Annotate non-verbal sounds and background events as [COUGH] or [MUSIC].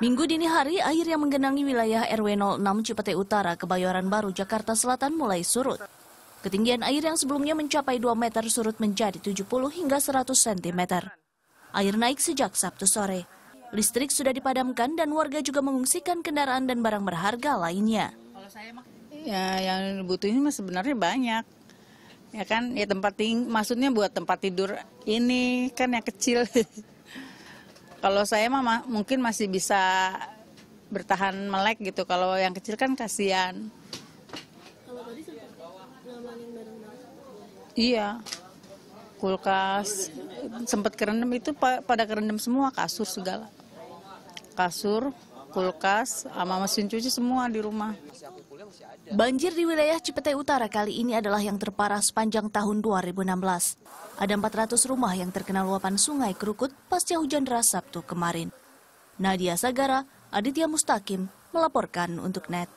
Minggu dini hari, air yang menggenangi wilayah RW 06 Cipete Utara, Kebayoran Baru, Jakarta Selatan mulai surut. Ketinggian air yang sebelumnya mencapai 2 meter surut menjadi 70 hingga 100 cm. Air naik sejak Sabtu sore. Listrik sudah dipadamkan dan warga juga mengungsikan kendaraan dan barang berharga lainnya. Ya, yang dibutuhin mah sebenarnya banyak. Ya kan, ya tempat ting, maksudnya buat tempat tidur ini kan yang kecil. [LAUGHS] Kalau saya mah ma- mungkin masih bisa bertahan melek gitu. Kalau yang kecil kan kasihan. Iya, kulkas sempat kerendam itu pa- pada kerendam semua kasur segala, kasur, kulkas, sama mesin cuci semua di rumah. Banjir di wilayah Cipete Utara kali ini adalah yang terparah sepanjang tahun 2016. Ada 400 rumah yang terkena luapan sungai Krukut pasca hujan deras Sabtu kemarin. Nadia Sagara, Aditya Mustakim, melaporkan untuk NET.